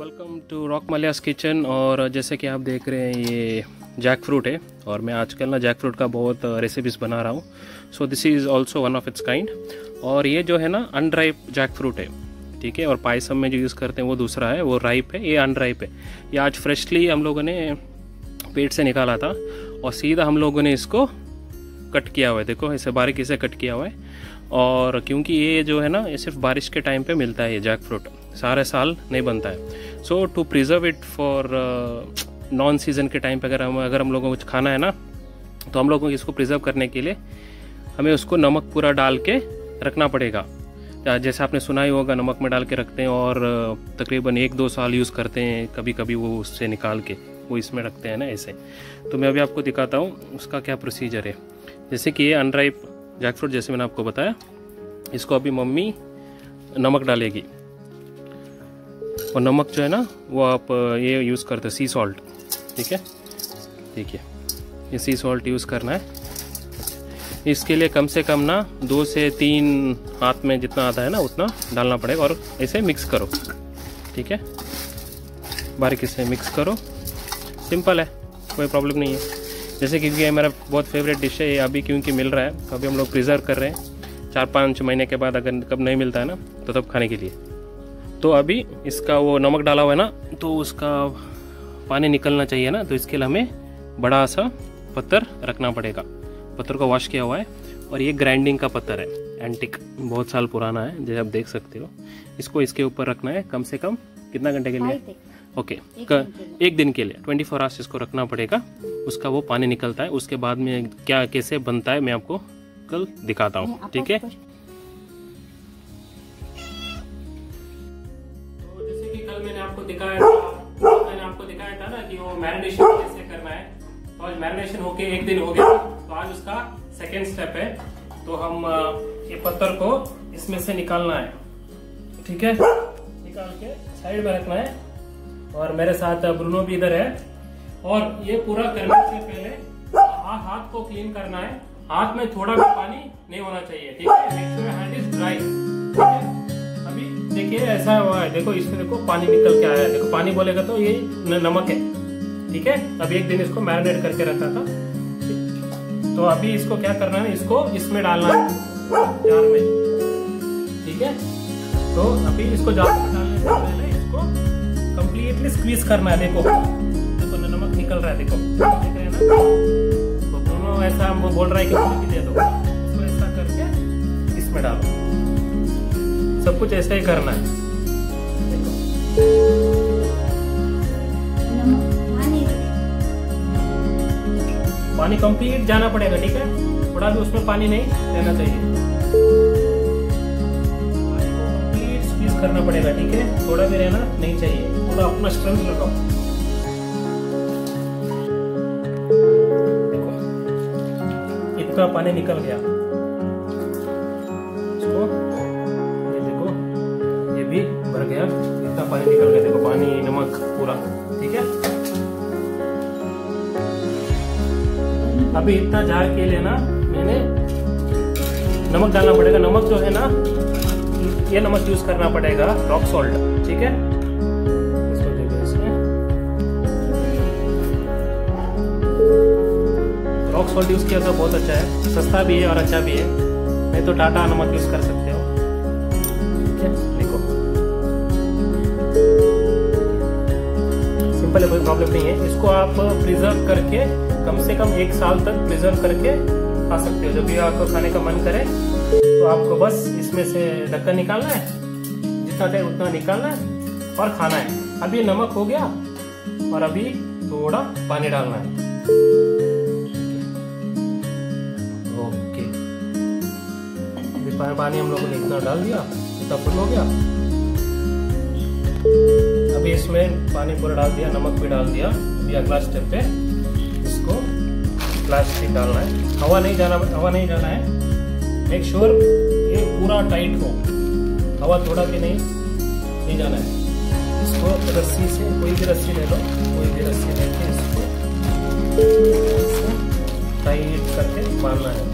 Welcome to rock Maliyas kitchen और जैसे कि आप देख रहे हैं, ये जैक फ्रूट है और मैं आजकल ना जैक फ्रूट का बहुत रेसिपीज़ बना रहा हूँ। So this is also one of its kind और ये जो है ना अनराइप जैक फ्रूट है, ठीक है? और पायसम में जो यूज़ करते हैं, वो दूसरा है, वो राइप है, ये अनराइप है। ये आज फ्रेशली हम लोगों ने पेट से निकाला था और सीधा हम लोगों ने इसको कट किया हुआ है। देखो ऐसे बारीकी से कट किया हुआ है और क्योंकि ये जो है ना, ये सिर्फ़ बारिश के टाइम पे मिलता है ये जैक फ्रूट सारे साल नहीं बनता है। So to preserve it for non season के टाइम पे अगर हम अगर हम लोगों को कुछ खाना है ना तो हम लोगों को इसको प्रिजर्व करने के लिए हमें उसको नमक पूरा डाल के रखना पड़ेगा। जैसे आपने सुना ही होगा नमक में डाल के रखते हैं और uh, तकरीबन एक दो साल यूज़ करते हैं कभी कभी वो उससे निकाल के वो इसमें रखते हैं ना ऐसे। तो मैं अभी आपको दिखाता हूँ उसका क्या प्रोसीजर है। जैसे कि ये अनराइप जैक फ्रूट जैसे मैंने आपको बताया इसको अभी मम्मी नमक डालेगी। और नमक जो है ना, वो आप ये यूज़ करते हो सी सॉल्ट ठीक है? ठीक है ये सी सॉल्ट यूज़ करना है। इसके लिए कम से कम ना, दो से तीन हाथ में जितना आता है ना, उतना डालना पड़ेगा और ऐसे मिक्स करो। ठीक है? बारीकी से मिक्स करो। सिंपल है, कोई प्रॉब्लम नहीं है। जैसे कि ये मेरा बहुत फेवरेट डिश है, ये अभी क्योंकि मिल रहा है, अभी हम लोग प्रिजर्व कर रहे हैं। चार पाँच महीने के बाद अगर कब नहीं मिलता है ना तो तब खाने के लिए। तो अभी इसका वो नमक डाला हुआ है ना तो उसका पानी निकलना चाहिए ना तो इसके लिए हमें बड़ा सा पत्थर रखना पड़ेगा। पत्थर को वॉश किया हुआ है और ये ग्राइंडिंग का पत्थर है एंटिक बहुत साल पुराना है जैसे आप देख सकते हो। इसको इसके ऊपर रखना है कम से कम कितना घंटे के लिए? Okay okay. एक दिन के लिए। ट्वेंटी फोर आवर्स इसको रखना पड़ेगा उसका वो पानी निकलता है उसके बाद में क्या कैसे बनता है मैं आपको कल दिखाता हूँ ठीक है? आपको दिखाया था, मैंने आपको दिखाया था ना कि वो मैरिनेशन कैसे करना है। तो आज मैरिनेशन होके एक दिन हो गया तो आज उसका सेकेंड स्टेप है। तो हम ये पत्थर को इसमें से निकालना है। ठीक है? निकाल के साइड में रखना है। और मेरे साथ ब्रूनो भी इधर है। और ये पूरा करने से पहले हाथ हाथ को क्लीन करना है। हाथ में थोड़ा भी पानी नहीं होना चाहिए ठीक है? देखिए ऐसा हुआ है। देखो इसमें देखो, पानी निकल के आया है। देखो, पानी बोलेगा तो ये नमक है। ठीक है? अभी एक दिन इसको मैरिनेट करके रखा था। तो अभी इसको क्या करना है? इसको इसमें डालना है। जार में। ठीक है? तो अभी इसको जार में डालने से पहले इसको कंप्लीटली स्क्वीज करना है। देखो देखो नमक निकल रहा है। देखो, देख रहे हैं ना? तो दोनों ऐसा वो बोल रहा है कि दे दो। इसको ऐसा करके इसमें डालो। सब कुछ ऐसा ही करना है। पानी कंप्लीट जाना पड़ेगा ठीक है? थोड़ा भी उसमें पानी नहीं रहना चाहिए। करना पड़ेगा ठीक है? थोड़ा भी रहना नहीं चाहिए। थोड़ा अपना स्ट्रेंथ लगाओ। देखो इतना पानी निकल गया। पानी निकल गया देखो पानी, नमक पूरा, ठीक है? अभी इतना जार के लिए ना, मैंने नमक डालना पड़ेगा। नमक जो है ना, ये नमक यूज़ करना पड़ेगा रॉक सॉल्ट ठीक है? रॉक सॉल्ट यूज़ किया तो बहुत अच्छा है। सस्ता भी है और अच्छा भी है। नहीं तो टाटा नमक यूज़ कर सकते हो। सिंपल है कोई प्रॉब्लम नहीं है। इसको आप प्रिजर्व करके, कम से कम एक साल तक प्रिजर्व करके खा सकते हो। जब भी आपको खाने का मन करे तो आपको बस इसमें से ढक्कन निकालना है। जितना टाइम उतना निकालना है और खाना है। अभी नमक हो गया और अभी थोड़ा पानी डालना है। ओके। पानी हम लोगों ने इतना डाल दिया इतना फुल हो गया। अभी इसमें पानी पूरा डाल दिया, नमक भी डाल दिया। अभी अगला स्टेप पे इसको प्लास्टिक डालना है। हवा नहीं जाना, हवा नहीं जाना है। मेक श्योर ये पूरा टाइट हो। हवा थोड़ा भी नहीं नहीं जाना है। इसको रस्सी से कोई भी रस्सी ले लो, कोई भी रस्सी लेके इसको टाइट करके बांधना है।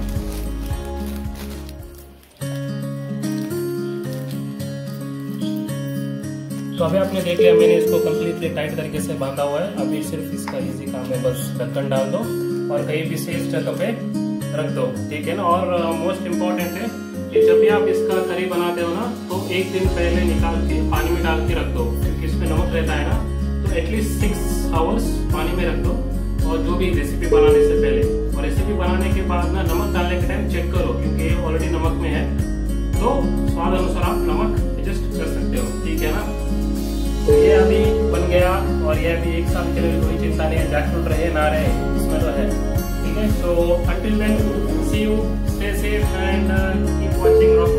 तो अभी आपने देख लिया, मैंने इसको कम्प्लीटली टाइट तरीके से बांधा हुआ है। अभी सिर्फ़ इसका इजी काम है, बस ढक्कन डाल दो और कहीं भी सेफ़ जगह पे रख दो, ठीक है ना? और मोस्ट इम्पोर्टेंट है कि जब भी आप इसका करी बनाते हो ना तो एक दिन पहले निकाल के पानी में डाल के रख दो, क्योंकि इसमें नमक रहता है ना तो एटलीस्ट सिक्स आवर्स पानी में रख दो और जो भी रेसिपी बनाने से पहले। और रेसिपी बनाने के बाद ना, नमक डालने के टाइम चेक करो, क्योंकि ये ऑलरेडी नमक में है। तो स्वाद अनुसार आप नमक एडजस्ट कर सकते हो, ठीक है ना? ये अभी बन गया और ये अभी एक साल के लिए कोई चिंता नहीं है जैकफ्रूट रहे ना रहे, इसमें तो है। ठीक है so until then see you stay safe and keep watching rock